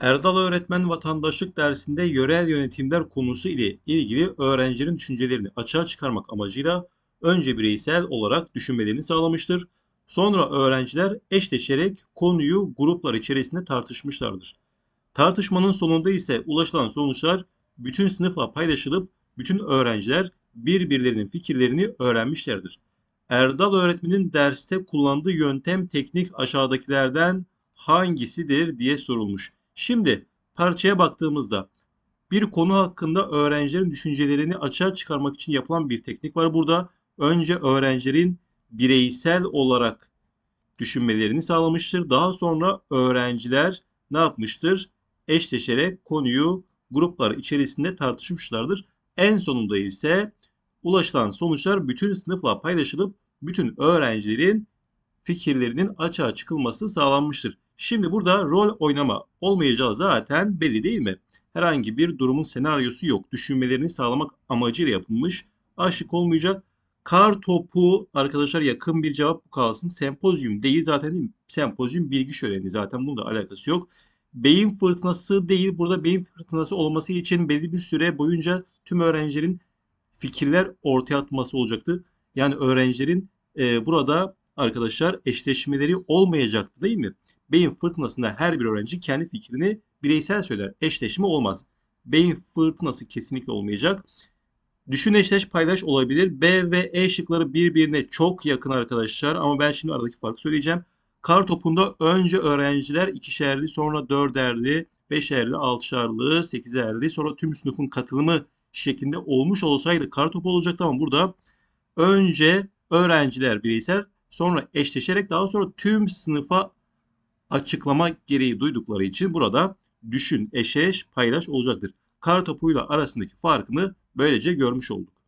Erdal öğretmen vatandaşlık dersinde yörel yönetimler konusu ile ilgili öğrencilerin düşüncelerini açığa çıkarmak amacıyla önce bireysel olarak düşünmelerini sağlamıştır. Sonra öğrenciler eşleşerek konuyu gruplar içerisinde tartışmışlardır. Tartışmanın sonunda ise ulaşılan sonuçlar bütün sınıfla paylaşılıp bütün öğrenciler birbirlerinin fikirlerini öğrenmişlerdir. Erdal öğretmenin derste kullandığı yöntem teknik aşağıdakilerden hangisidir diye sorulmuş. Şimdi parçaya baktığımızda bir konu hakkında öğrencilerin düşüncelerini açığa çıkarmak için yapılan bir teknik var. Burada önce öğrencilerin bireysel olarak düşünmelerini sağlamıştır. Daha sonra öğrenciler ne yapmıştır? Eşleşerek konuyu gruplar içerisinde tartışmışlardır. En sonunda ise ulaşılan sonuçlar bütün sınıfla paylaşılıp bütün öğrencilerin fikirlerinin açığa çıkılması sağlanmıştır. Şimdi burada rol oynama olmayacağı zaten belli değil mi? Herhangi bir durumun senaryosu yok. Düşünmelerini sağlamak amacıyla yapılmış. Aşık olmayacak. Kar topu arkadaşlar yakın bir cevap bu kalsın. Sempozyum değil zaten değil mi? Sempozyum bilgi şöleni zaten bununla alakası yok. Beyin fırtınası değil. Burada beyin fırtınası olması için belli bir süre boyunca tüm öğrencilerin fikirler ortaya atması olacaktı. Yani öğrencilerin e, burada arkadaşlar eşleşmeleri olmayacaktı değil mi? Beyin fırtınasında her bir öğrenci kendi fikrini bireysel söyler. Eşleşme olmaz. Beyin fırtınası kesinlikle olmayacak. Düşün eşleş paylaş olabilir. B ve E şıkları birbirine çok yakın arkadaşlar. Ama ben şimdi aradaki farkı söyleyeceğim. Kar topunda önce öğrenciler ikişerli, sonra dörderli, beşerli, altışarlı, sekizerli, sonra tüm sınıfın katılımı şeklinde olmuş olsaydı kar topu olacaktı ama burada önce öğrenciler bireysel, sonra eşleşerek daha sonra tüm sınıfa açıklama gereği duydukları için burada düşün, eşeş, paylaş olacaktır. Kar topuyla arasındaki farkını böylece görmüş olduk.